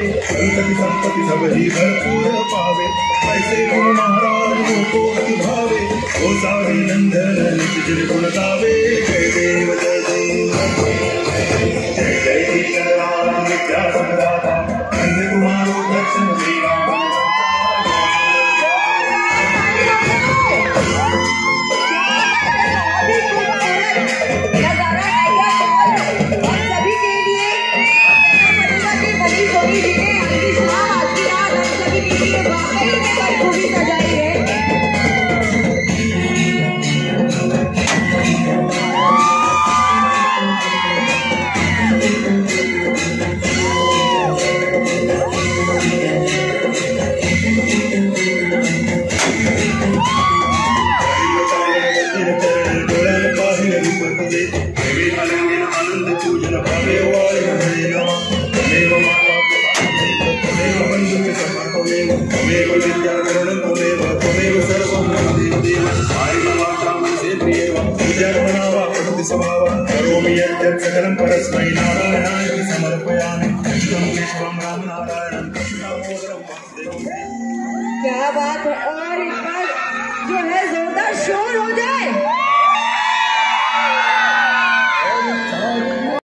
आवे संपत्ति सब ही भरपूर पावे ऐसे गुण महाराज को भावे। ओ सारी नंदन जिन गुण गावे Come on. सकलं परस्मै नारायणाय समर्पयामि। क्या बात है? और एक बार जो है जोरदार शोर हो जाए।